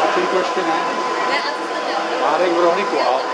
Latinko ještě ne. Ne, a co jste dělal? Márek v rohniku, ale...